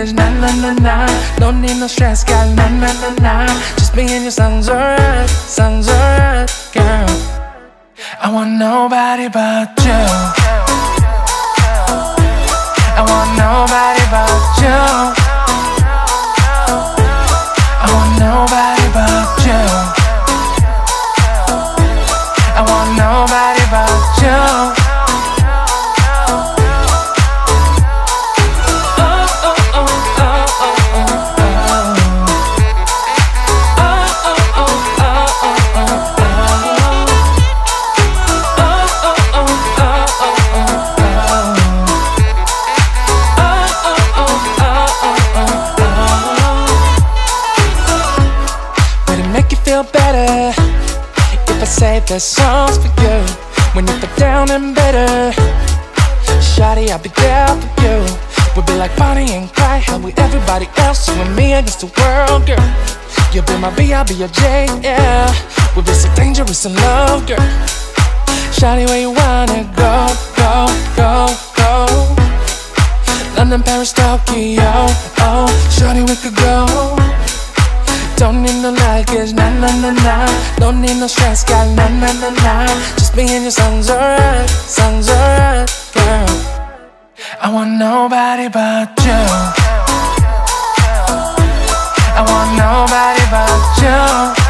no luggage, nah, nah, nah, nah. Don't need no stress, girl, nah, nah, nah, nah. Just me and your son's alright, son's alright, girl. I want nobody but you. Feel better if I say the songs for you when you feel down and bitter? Shawty, I'll be there for you. We'll be like Bonnie and Clyde, hell with everybody else, you and me against the world, girl. You'll be my B, I'll be your J, yeah. We'll be so dangerous in love, girl. Shawty, where you wanna go, go, go, go? London, Paris, Tokyo, oh, Shawty, we could go. Don't need no luggage, nah, nah, nah, nah. Don't need no stress, girl, nah, nah, nah, nah. Just me and your son's alright, son's alright, girl. I want nobody but you. I want nobody but you.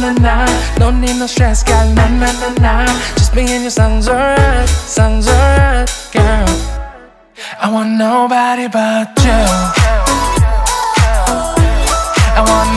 Nah, nah. Don't need no stress, girl, nah, nah, nah, nah. Just me and your son's alright, son's alright, girl. I want nobody but you. I want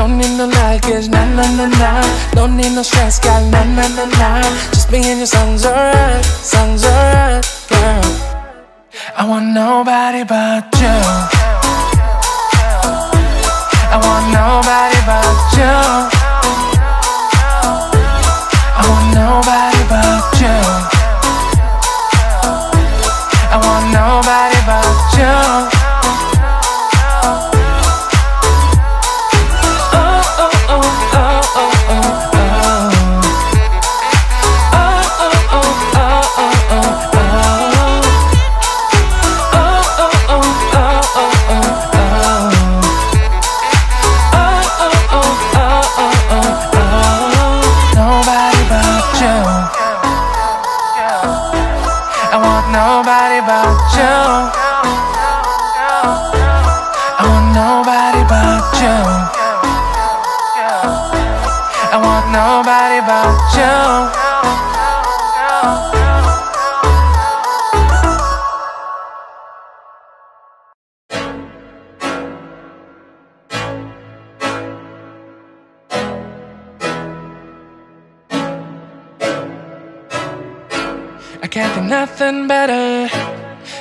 Don't need no luggage, nah nah nah nah. Don't need no stress, got nah nah nah nah. Just me and your songs alright, songs alright, girl. I want nobody but you. I want nobody but. But you. I want nobody but you. I want nobody but you. I can't think nothing better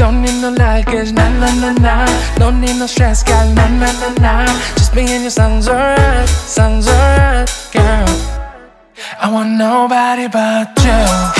Don't need no luggage, nah nah nah nah. Don't need no stress, girl, nah nah nah. Just me and your songs alright, songs alright, girl. I want nobody but you.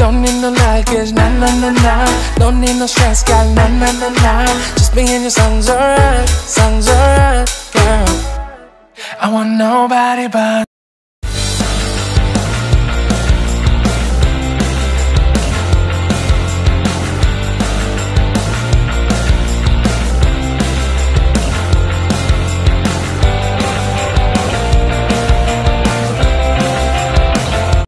Don't need no luggage, nah nah nah nah. Don't need no stress, got nah nah nah nah. Just me and your songs alright, songs alright, girl. I want nobody but.